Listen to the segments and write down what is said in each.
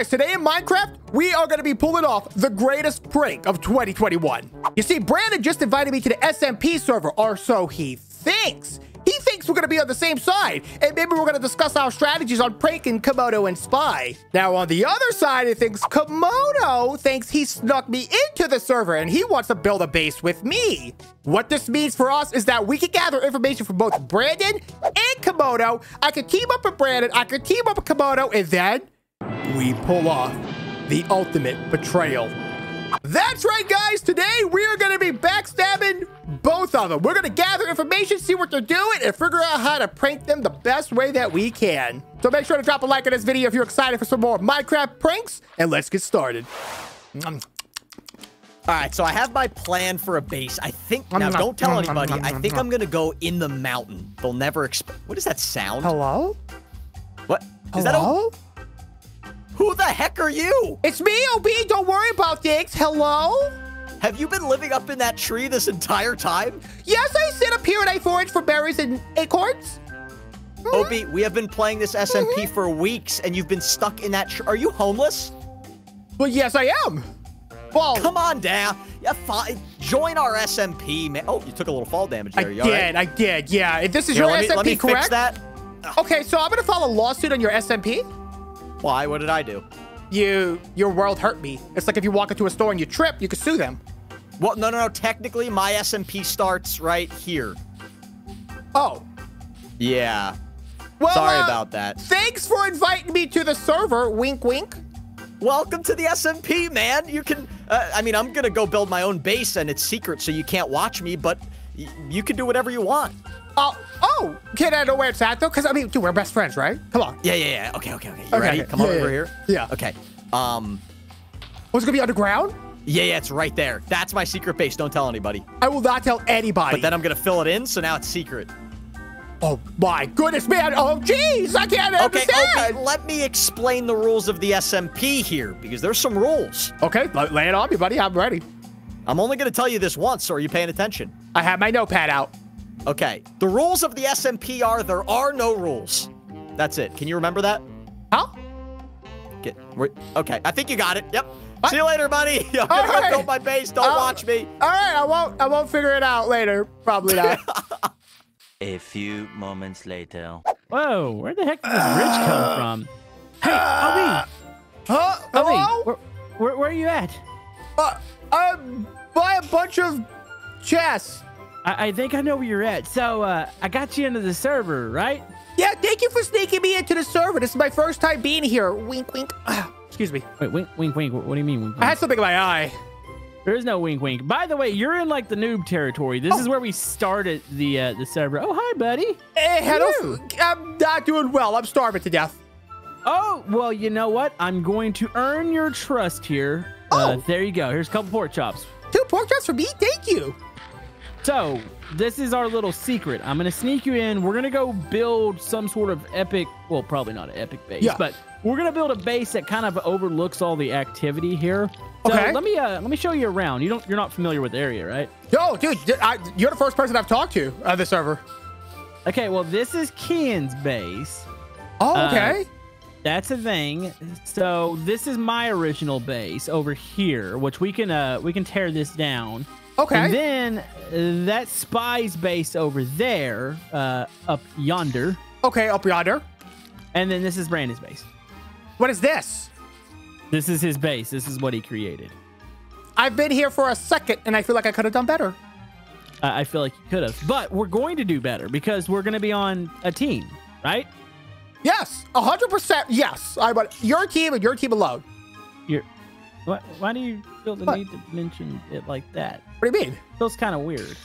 guys, today in Minecraft, we are going to be pulling off the greatest prank of 2021. You see, Brandon just invited me to the SMP server, or so he thinks. He thinks we're going to be on the same side, and maybe we're going to discuss our strategies on pranking Komodo and Spy. Now, on the other side of things, Komodo thinks he snuck me into the server, and he wants to build a base with me. What this means for us is that we can gather information from both Brandon and Komodo. I can team up with Brandon, I can team up with Komodo, and then we pull off the ultimate betrayal. That's right, guys. Today, we are going to be backstabbing both of them. We're going to gather information, see what they're doing, and figure out how to prank them the best way that we can. So make sure to drop a like on this video if you're excited for some more Minecraft pranks, and let's get started. Mm. All right, so I have my plan for a base. I think now mm-hmm. don't tell mm-hmm. anybody. I think mm-hmm. I'm gonna go in the mountain. They'll never expect. What is that sound? Hello? What is Hello? that? A... Who the heck are you? It's me, OB. Don't worry about things. Hello? Have you been living up in that tree this entire time? Yes, I sit up here and I forage for berries and acorns. Obi, we have been playing this SMP mm-hmm. for weeks, and you've been stuck in that tree. Are you homeless? Well, yes, I am. Well, Come on down. Yeah, fine. Join our SMP, man. Oh, you took a little fall damage I there. You all did. right? I did. Yeah. If this is Here, your let me, SMP, let me correct? fix that. Okay, so I'm gonna file a lawsuit on your SMP. Why? What did I do? You, your world hurt me. It's like if you walk into a store and you trip, you could sue them. Well, no, no, no. Technically, my SMP starts right here. Oh, Yeah. well. Sorry uh, about that. Thanks for inviting me to the server. Wink, wink. Welcome to the SMP, man. You can, uh, I mean, I'm gonna go build my own base and it's secret, so you can't watch me, but you can do whatever you want. Oh, oh. Can I know where it's at though? Because I mean, dude, we're best friends, right? Come on. Yeah, yeah, yeah. Okay, okay, okay. You Okay, ready? okay. Come on Yeah, over yeah, here. yeah. Okay. Um, Oh, it's gonna be underground. yeah, yeah, it's right there. That's my secret base. Don't tell anybody. I will not tell anybody. But then I'm gonna fill it in, so now it's secret. oh my goodness, man. Oh, jeez, I can't Okay, understand. okay, let me explain the rules of the SMP here, because there's some rules. Okay, lay it on me, buddy. I'm ready. I'm only gonna tell you this once, so are you paying attention? I have my notepad out. Okay, the rules of the SMP are there are no rules. That's it. Can you remember that? Huh? Get okay. I think you got it. Yep. See you later, buddy. I'm gonna All right. go build my base. Don't Oh. watch me. All right, I won't. I won't figure it out later. Probably not. A few moments later. Whoa, where the heck did this bridge come from? Hey, Obi! huh? Obi, Hello? where, where, where are you at? Uh, um, buy a bunch of chests. I, I think I know where you're at. So, uh, I got you into the server, right? Yeah, thank you for sneaking me into the server. This is my first time being here. Wink, wink. Excuse me. Wait, wink, wink, wink. What do you mean, wink, I wink? had something in my eye. There is no wink, wink. By the way, you're in like the noob territory. This Oh. is where we started the uh, the server. Oh, hi, buddy. Hey, hello. I'm not doing well. I'm starving to death. Oh, well, you know what? I'm going to earn your trust here. Uh, Oh. there you go. Here's a couple pork chops. Two pork chops for me. Thank you. So, this is our little secret. I'm going to sneak you in. We're going to go build some sort of epic, well, probably not an epic base, Yeah. but we're going to build a base that kind of overlooks all the activity here. So, Okay. let me uh, let me show you around. You don't you're not familiar with the area, right? Yo, dude, I, you're the first person I've talked to on the server. Okay, well, this is Kian's base. Oh, Uh, okay. That's a thing. So, this is my original base over here, which we can uh we can tear this down. okay. And then uh, that spy's base over there, uh, up yonder. okay, up yonder. And then this is Brandon's base. What is this? This is his base. This is what he created. I've been here for a second, and I feel like I could have done better. Uh, I feel like you could have, but we're going to do better because we're going to be on a team, right? Yes, hundred percent. Yes, I want your team and your team alone. You're. Why, why do you feel the What? need to mention it like that? What do you mean? It feels kind of weird.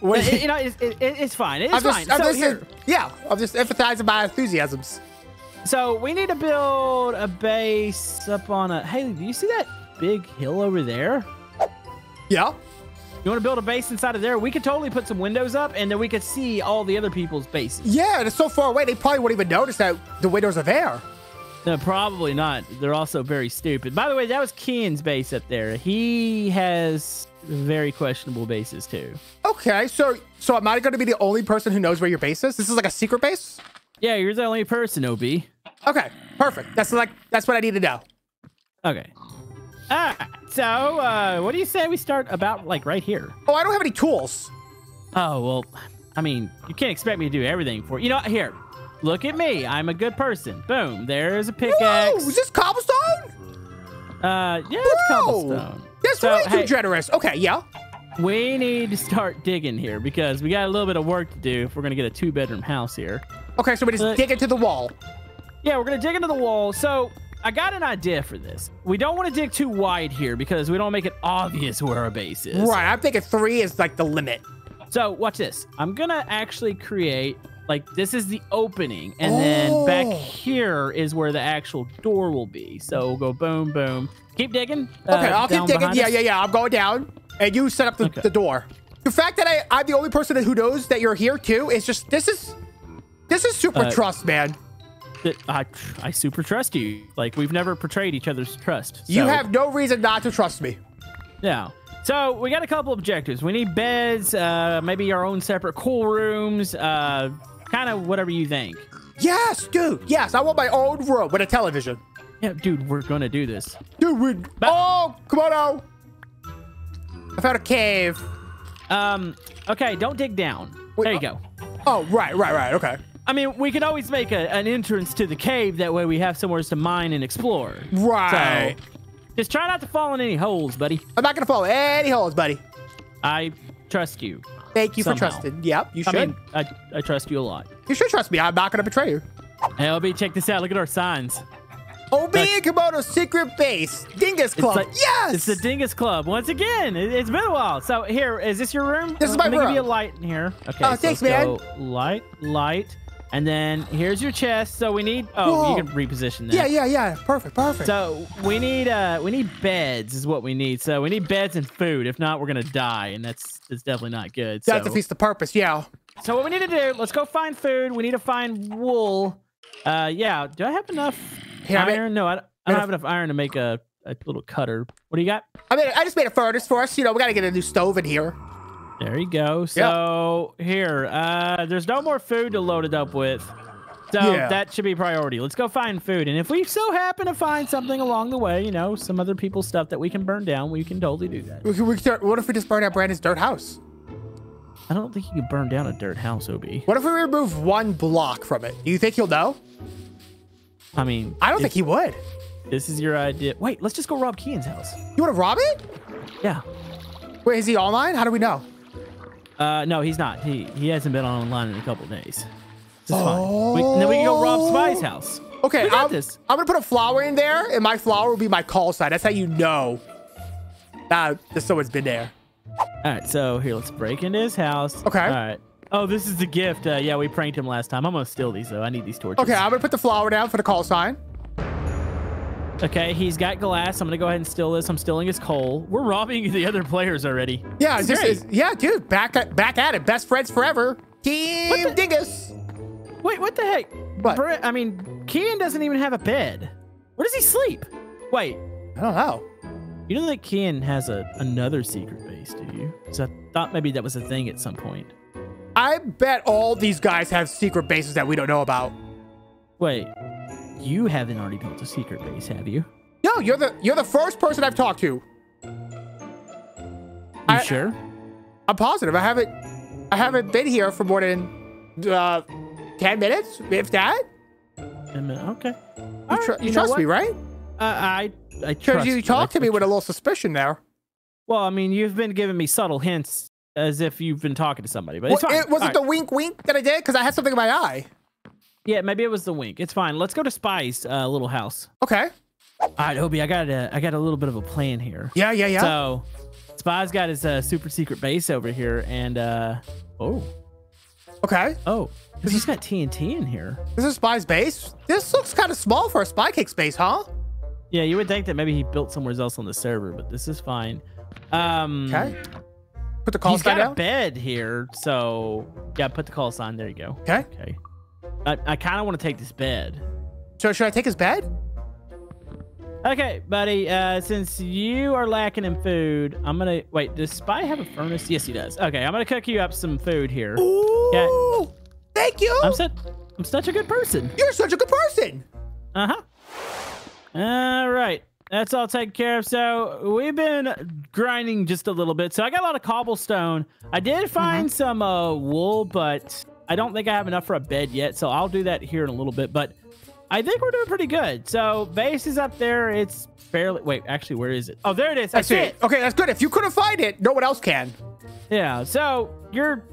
What- It- you know, it's, it, it- it's fine. It's I'm fine. just, I'm so just, here, yeah, I'm just emphasizing my enthusiasms. so we need to build a base up on a. Hey, do you see that big hill over there? Yeah. You want to build a base inside of there? We could totally put some windows up, and then we could see all the other people's bases. Yeah, and it's so far away, they probably wouldn't even notice that the windows are there. No, probably not. They're also very stupid. By the way, that was Kian's base up there. He has very questionable bases too. Okay, so so am I going to be the only person who knows where your base is? This is like a secret base? Yeah, you're the only person, OB. Okay, perfect. That's like that's what I need to know. Okay. Ah, so uh, what do you say we start about like right here? Oh, I don't have any tools. Oh well, I mean, you can't expect me to do everything for you. You know, here, look at me. I'm a good person. Boom. There's a pickaxe. Whoa, is this cobblestone? Uh, yeah, cobblestone. That's So, way too hey, generous. Okay, yeah. We need to start digging here because we got a little bit of work to do if we're gonna get a two-bedroom house here. Okay, so we just Look. dig into the wall. Yeah, we're gonna dig into the wall. So I got an idea for this. We don't want to dig too wide here because we don't make it obvious where our base is. Right, I'm thinking three is like the limit. So watch this. I'm gonna actually create like this is the opening, and then back Oh. here is where the actual door will be. So we'll go boom, boom. Keep digging. Okay, uh, I'll keep digging. Yeah, us. yeah, yeah. I'm going down, and you set up the, Okay. the door. The fact that I, I'm the only person who knows that you're here too is just this is this is super Uh, trust, man. Th- I, I super trust you. Like we've never betrayed each other's trust. You have no reason not to trust me. Yeah. So we got a couple objectives. We need beds, uh, maybe our own separate cool rooms, uh, kind of whatever you think. Yes, dude. Yes, I want my own room with a television. Yeah, dude, we're gonna do this. Dude, we, oh, come on out. I found a cave. Um, okay, don't dig down. Wait, there you uh, go. Oh, right, right, right. Okay. I mean, we could always make a, an entrance to the cave. That way, we have somewhere to mine and explore. Right. So, just try not to fall in any holes, buddy. I'm not gonna fall in any holes, buddy. I trust you. Thank you for trusting. Yep, you should. I mean, I, I trust you a lot. you should trust me. I'm not gonna betray you. Hey, OB, check this out. Look at our signs. OB and Komodo secret base, Dingus Club. like- yes. It's the Dingus Club. Once again, it, it's been a while. So here, is this your room? This is Uh, my Let me give you a light in here. Okay. Oh, so thanks, man. go light, light, and then here's your chest. So we need. Oh, Whoa. you can reposition that. yeah, yeah, yeah. Perfect, perfect. So we need uh we need beds is what we need. So we need beds and food. If not, we're gonna die, and that's that's definitely not good. that so, defeats the purpose. Yeah. so what we need to do? Let's go find food. We need to find wool. Uh, yeah. Do I have enough Here, I made- iron? no, I, don't- I don't have enough iron to make a, a little cutter. What do you got? I mean, I just made a furnace for us. You know, we gotta get a new stove in here. There you go. So here, uh, there's no more food to load it up with. So Yeah. that should be priority. Let's go find food. And if we so happen to find something along the way, you know, some other people's stuff that we can burn down, we can totally do that. We can, we can start, what if we just burn out Brandon's dirt house? I don't think you can burn down a dirt house, Ob. What if we remove one block from it? Do you think he'll know? I mean, I don't think he would. this is your idea. Wait, let's just go rob Kian's house. You want to rob it? Yeah. Wait, is he online? How do we know? Uh, no, he's not. He he hasn't been online in a couple days. This is fine. We, then we can go rob Spy's house. Okay, We got I'm, this. I'm gonna put a flower in there, and my flower will be my call sign. That's how you know that that someone's been there. All right, so here, let's break into his house. Okay. All right. Oh, this is the gift. Uh, yeah, we pranked him last time. I'm gonna steal these though. I need these torches. Okay, I'm gonna put the flower down for the call sign. Okay, he's got glass. I'm gonna go ahead and steal this. I'm stealing his coal. We're robbing the other players already. Yeah, This is just, great. it's- yeah, dude, back at back at it. Best friends forever. Team Dingus. Wait, what the heck? What? Brett, I mean, Kian doesn't even have a bed. Where does he sleep? Wait, I don't know. you don't think Kian has a another secret base, do you? Because I thought maybe that was a thing at some point. I bet all these guys have secret bases that we don't know about. Wait, you haven't already built a secret base, have you? No, you're the you're the first person I've talked to. You I- sure? I'm positive. I haven't I haven't been here for more than uh, ten minutes, if that. Ten minutes. Okay. You, tr- you trust me, right? Uh, I I trust you I- talked to me with a little suspicion there. Well, I mean, you've been giving me subtle hints as if you've been talking to somebody, but it's Well, it, was All it the wink wink that I did? Because I had something in my eye. Yeah, maybe it was the wink. It's fine. Let's go to Spy's uh, little house. Okay. All right, Obi, I got a I got a little bit of a plan here. Yeah, yeah, yeah. So, Spy's got his uh, super secret base over here, and uh, oh, okay. oh, he's got TNT in here. This is Spy's base. This looks kind of small for a Spy Cake space, huh? Yeah, you would think that maybe he built somewhere else on the server, but this is fine. Um, Okay. Put the call he's sign got a bed here, so yeah, put the call sign. There you go. Okay. Okay. I, I kind of want to take this bed. So should I take his bed? Okay, buddy. Uh, since you are lacking in food, I'm gonna wait. Does Spy have a furnace? Yes, he does. Okay, I'm gonna cook you up some food here. Ooh. Thank you. I'm set. I'm such a good person. You're such a good person. Uh huh. All right. That's all taken care of. So we've been grinding just a little bit. So I got a lot of cobblestone. I did find some uh, wool, but I don't think I have enough for a bed yet. So I'll do that here in a little bit. But I think we're doing pretty good. So base is up there. It's fairly. Wait, actually, where is it? Oh, there it is. I That's see it. it. Okay, that's good. If you couldn't find it, no one else can. Yeah. So you're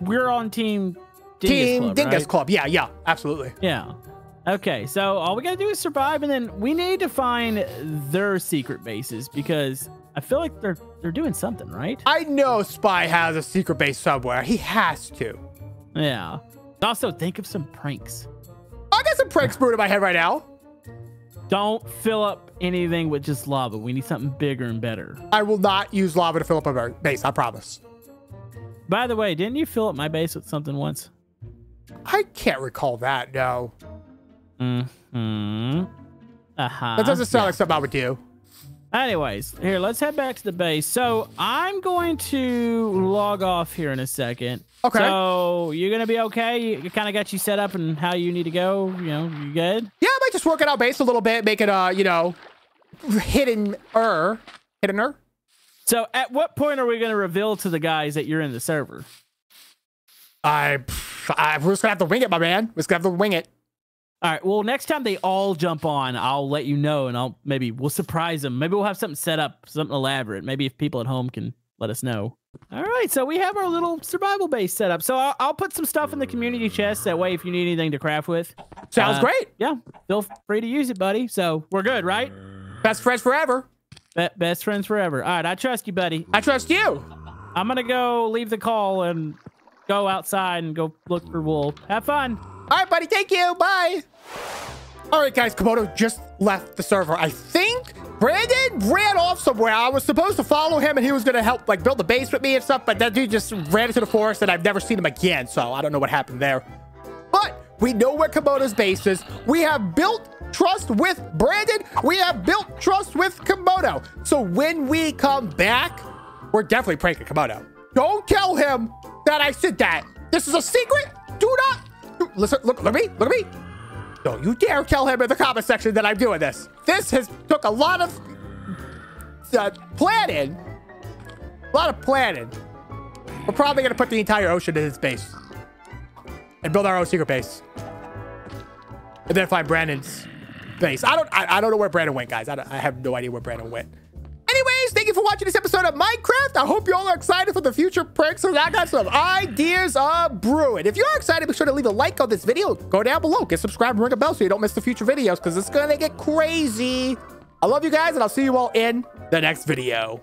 we're on team Dingus Team Club, Dingus right? Club. Yeah, yeah, absolutely. Yeah. Okay, so all we gotta do is survive, and then we need to find their secret bases because I feel like they're they're doing something, right? I know Spy has a secret base somewhere. He has to. Yeah. Also, think of some pranks. I got some pranks brewing in my head right now. Don't fill up anything with just lava. We need something bigger and better. I will not use lava to fill up a base. I promise. By the way, didn't you fill up my base with something once? I can't recall that. No, Hmm. Uh huh. that doesn't sound like something I would do. Anyways, here, let's head back to the base. So I'm going to log off here in a second. Okay. So you're gonna be okay. You, kind of got you set up and how you need to go. You know, you good? Yeah, I might just work it out base a little bit, make it uh, you know, hidden er, hidden er. So at what point are we gonna reveal to the guys that you're in the server? I, I, we're just gonna have to wing it, my man. We're just gonna have to wing it. All right. Well, next time they all jump on, I'll let you know, and I'll maybe we'll surprise them. Maybe we'll have something set up, something elaborate. Maybe if people at home can let us know. All right. So we have our little survival base set up. So I'll, I'll put some stuff in the community chest. That way, if you need anything to craft with, Sounds Uh, great. yeah, feel free to use it, buddy. So we're good, right? Best friends forever. Be- best friends forever. All right. I trust you, buddy. I trust you. I'm gonna go leave the call and go outside and go look for wool. Have fun. All right, buddy. Thank you. Bye. All right, guys. Komodo just left the server. I think Brandon ran off somewhere. I was supposed to follow him, and he was gonna help like build a base with me and stuff. But that dude just ran into the forest, and I've never seen him again. So I don't know what happened there. But we know where Komodo's base is. We have built trust with Brandon. We have built trust with Komodo. So when we come back, we're definitely pranking Komodo. Don't tell him that I said that. This is a secret. Do not. Listen, look, look at me. Look at me. Don't you dare tell him in the comment section that I'm doing this. This has took a lot of uh, planning. A lot of planning. We're probably going to put the entire ocean in his base and build our own secret base. And then find Brandon's base. I don't I, I don't know where Brandon went, guys. I, I have no idea where Brandon went. Watching this episode of Minecraft. I hope you all are excited for the future pranks. And I got some ideas of brewing. If you are excited, be sure to leave a like on this video. Go down below, get subscribed, and ring a bell so you don't miss the future videos because it's going to get crazy. I love you guys, and I'll see you all in the next video.